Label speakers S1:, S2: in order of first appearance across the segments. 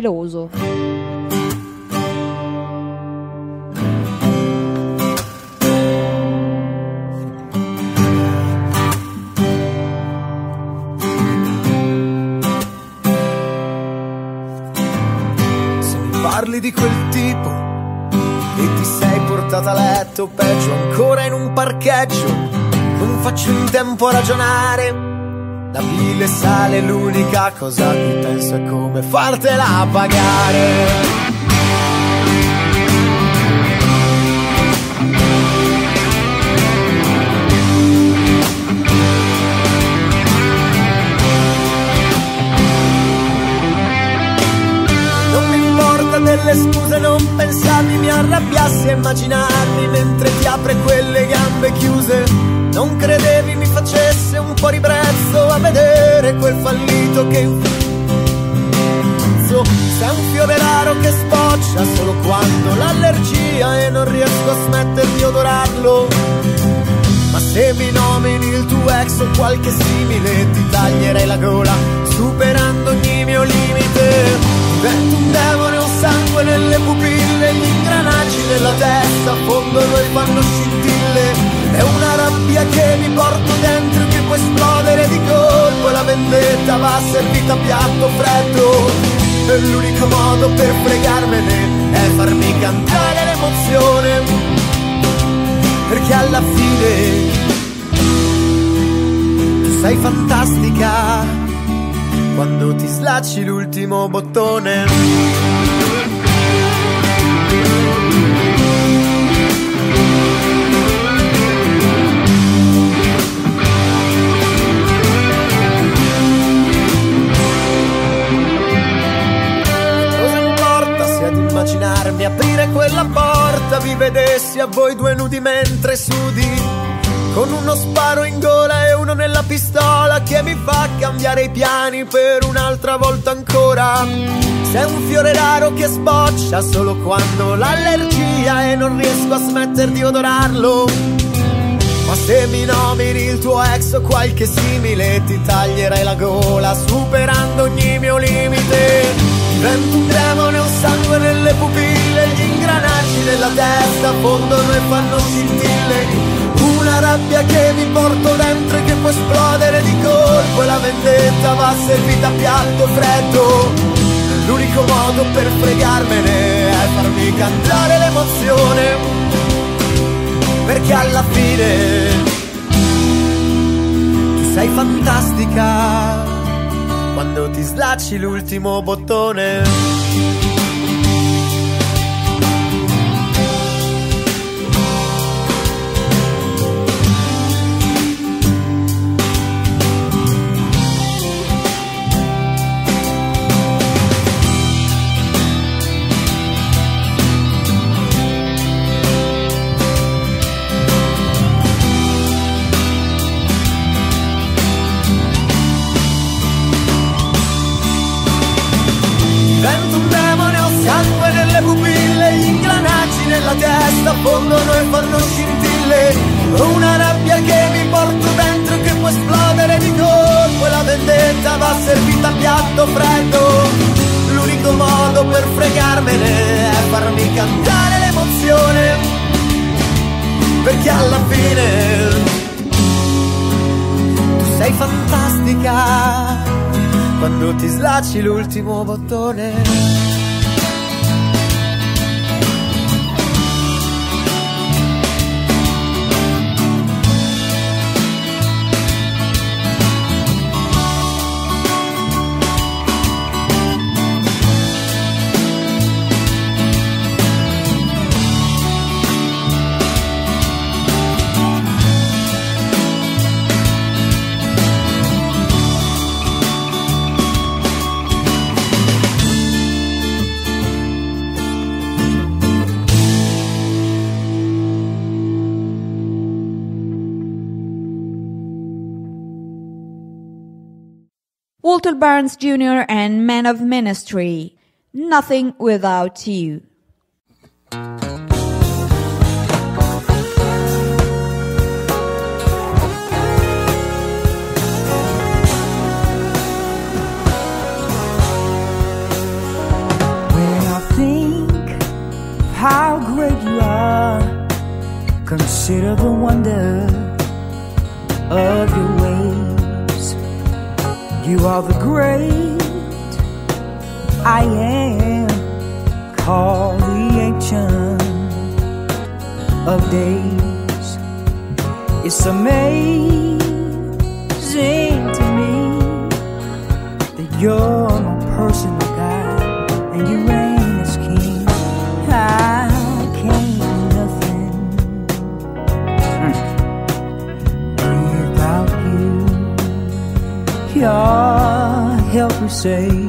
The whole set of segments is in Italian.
S1: Geloso.
S2: Parli di quel tipo e ti sei portata a letto, peggio ancora in un parcheggio, non faccio in tempo a ragionare. La pile sale, l'unica cosa cui penso è come fartela pagare. Delle scuse, non pensarmi mi arrabbiassi a immaginarmi mentre ti apre quelle gambe chiuse. Non credevi mi facesse un po' ribrezzo a vedere quel fallito che infizzo. Sei un fiore raro che spoccia solo quando l'allergia e non riesco a smettere di odorarlo. Ma se mi nomini il tuo ex o qualche simile ti taglierei la gola superando ogni mio limite Divento un demone, ho sangue nelle pupille Gli ingranaggi della testa fondono e fanno scintille È una rabbia che mi porto dentro può esplodere di colpo E la vendetta va servita a piatto freddo E l'unico modo per fregarmene è farmi cantare l'emozione perché alla fine tu sei fantastica quando ti slacci l'ultimo bottone. Aprire quella porta vi vedessi a voi due nudi mentre sudi con uno sparo in gola e uno nella pistola che mi fa cambiare i piani per un'altra volta ancora. Sei un fiore raro che sboccia solo quando l'allergia e non riesco a smettere di odorarlo. Ma se mi nomini il tuo ex o qualche simile ti taglierai la gola superando ogni mio limite Divento un demone, ho sangue nelle pupille Gli ingranaggi della testa fondono e fanno scintille. Una rabbia che mi porto dentro e che può esplodere di colpo. E la vendetta va servita a piatto freddo. L'unico modo per fregarmene è farmi cantare l'emozione. Perché alla fine tu sei fantastica quando ti slacci l'ultimo bottone. Ti slacci l'ultimo bottone.
S1: Walter Barnes Jr. and Men of Ministry. Nothing without you.
S3: When I think how great you are, consider the wonder of your ways. You are the great I am, called the ancient of days. It's amazing to me that you're Your help me say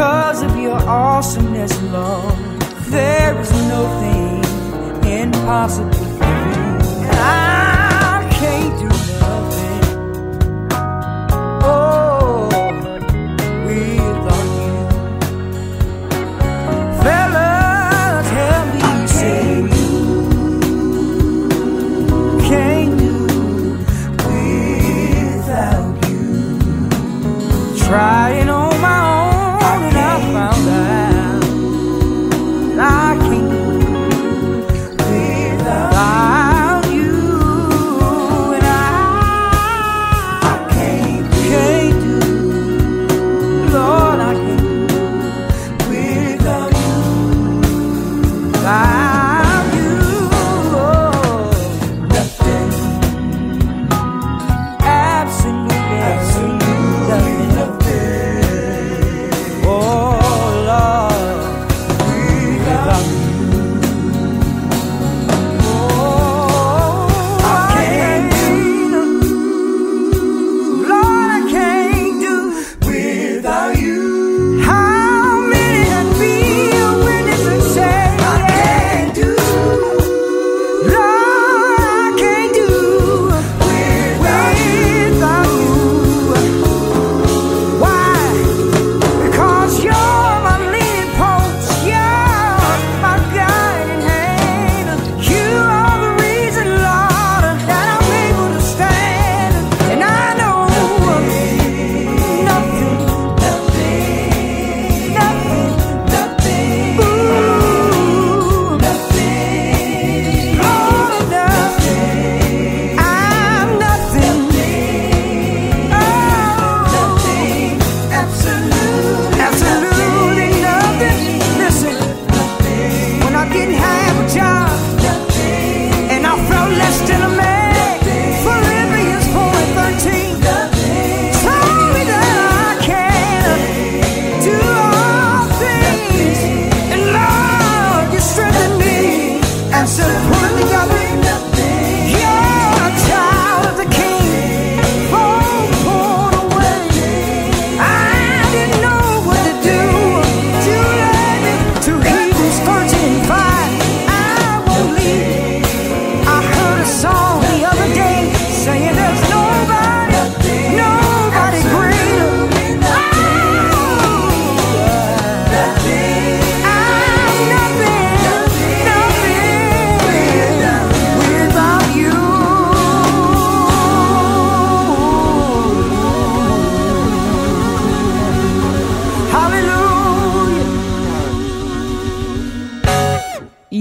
S3: because of your awesomeness, Lord. There is nothing impossible for you.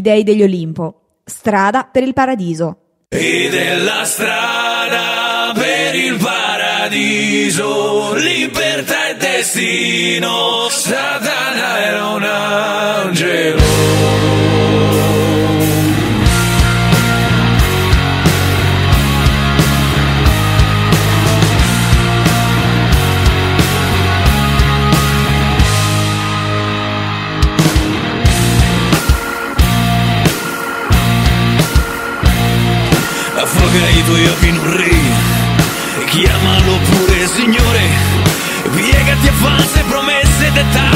S1: dei degli Olimpo. Strada per il paradiso.
S4: E della strada per il paradiso, libertà e destino, Satana era un angelo. the.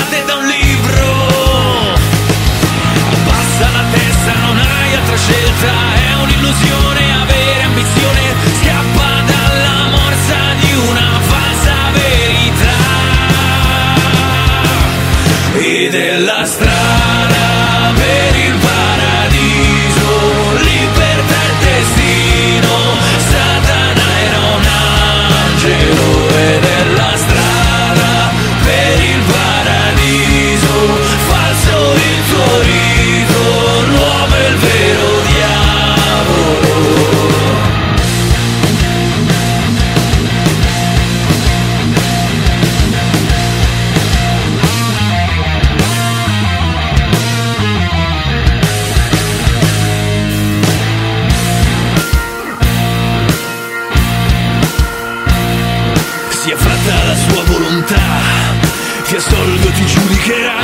S4: che sordo ti giudicherà,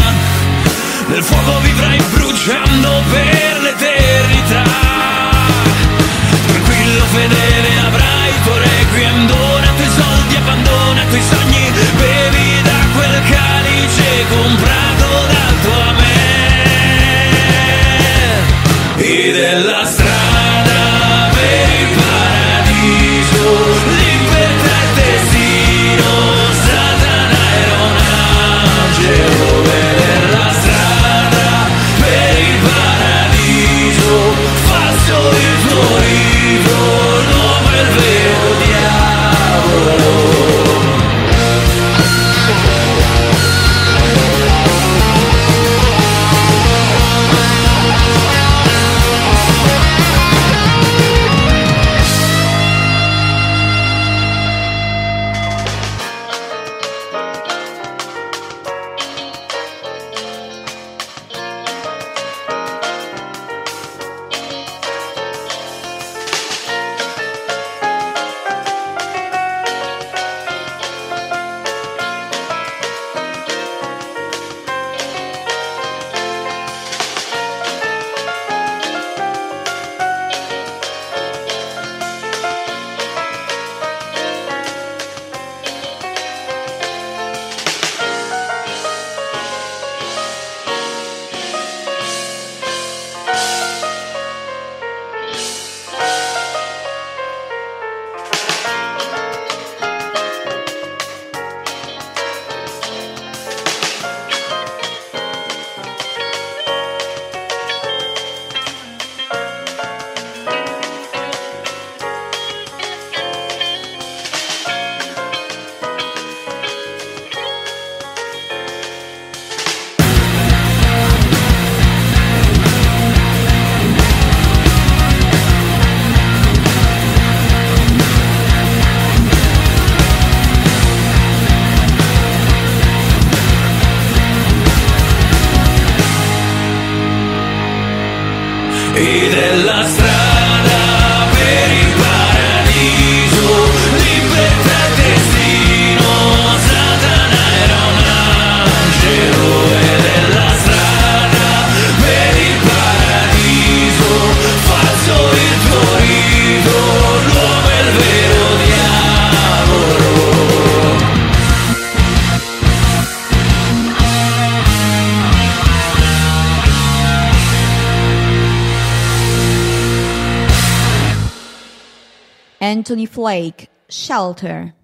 S4: nel fuoco vivrai bruciando per l'eternità. Tranquillo fedele avrai tuo requiem, dona tuoi soldi, abbandona i tuoi sogni, bevi da quel calice comprato da alone Anthony Flake, Shelter.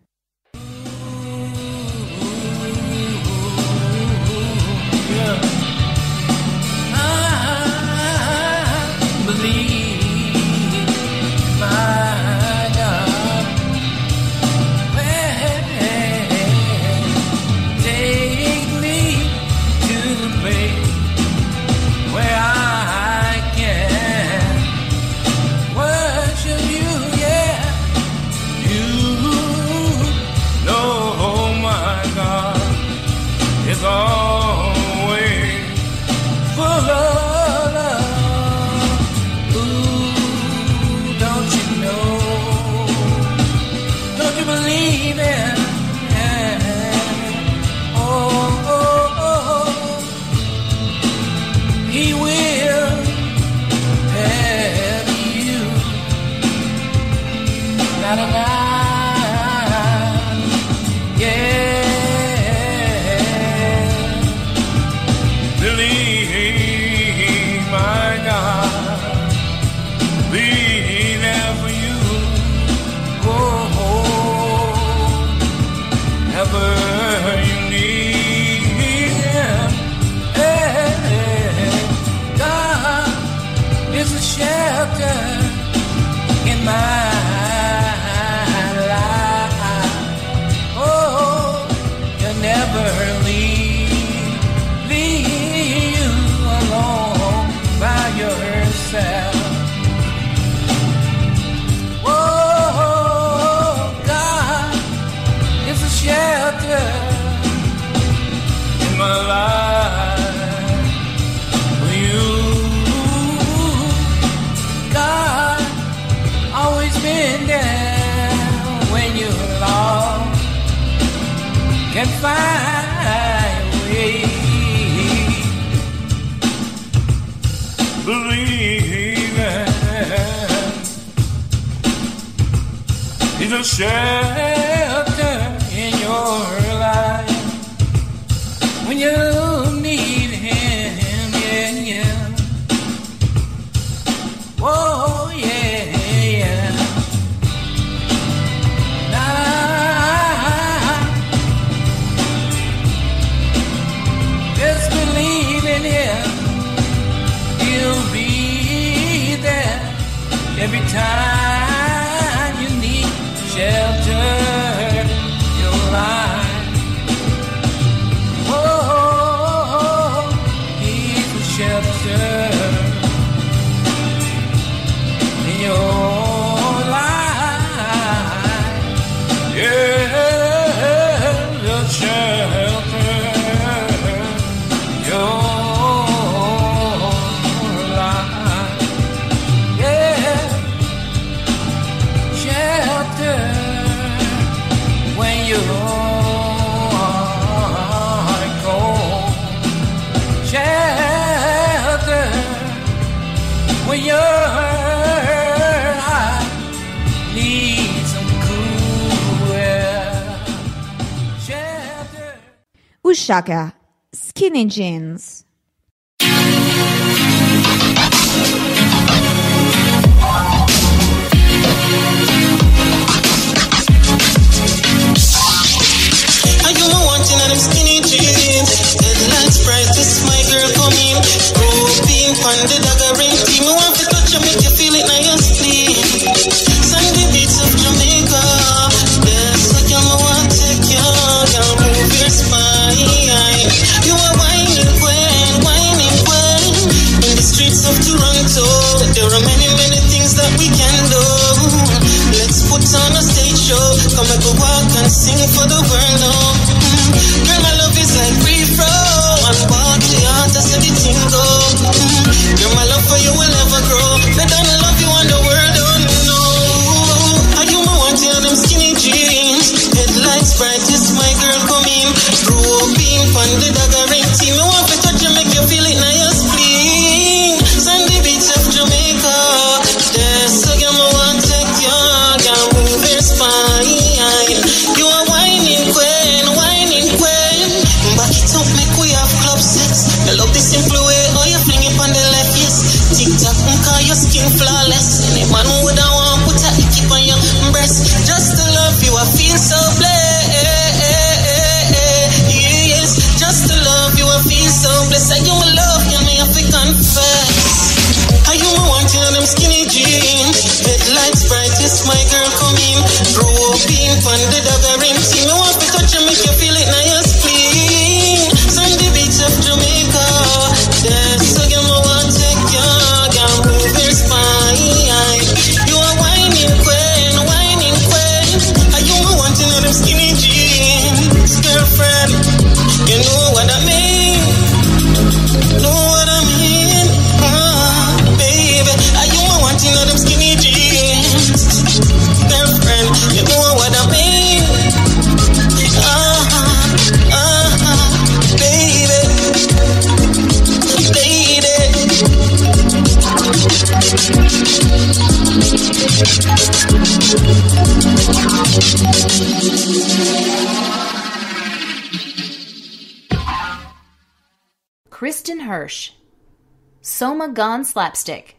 S5: find a way. Believing is a shame. every time.
S4: Shaka, Skinny Jeans.
S6: Are you watching them skinny jeans? Headlights bright, this my girl coming. Roping, pan the dagger ring. You want to touch her, make you feel it now you sleep. we can do. Let's put on a stage show. Come and go walk and sing for the world. Oh. Mm-hmm. Girl, my love is like free throw. I'm about to heart, I said it go. Mm-hmm. Girl, my love for you will never grow. They don't love you on the world. Oh no. Are you my one? Tell them
S7: skin. Soma Gone Slapstick.